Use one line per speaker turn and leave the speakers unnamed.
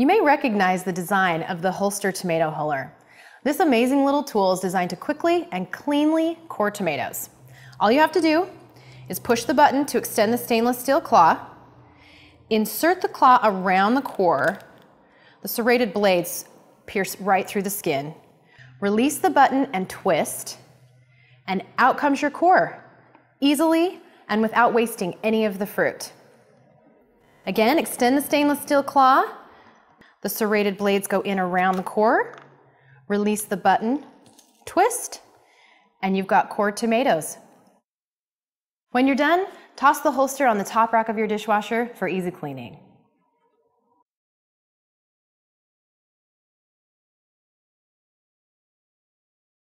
You may recognize the design of the Hullster Tomato Huller. This amazing little tool is designed to quickly and cleanly core tomatoes. All you have to do is push the button to extend the stainless steel claw, insert the claw around the core, the serrated blades pierce right through the skin, release the button and twist, and out comes your core, easily and without wasting any of the fruit. Again, extend the stainless steel claw, the serrated blades go in around the core. Release the button, twist, and you've got core tomatoes. When you're done, toss the Hullster on the top rack of your dishwasher for easy cleaning.